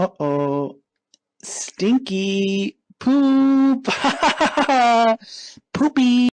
Uh-oh. Stinky poop. Poopy.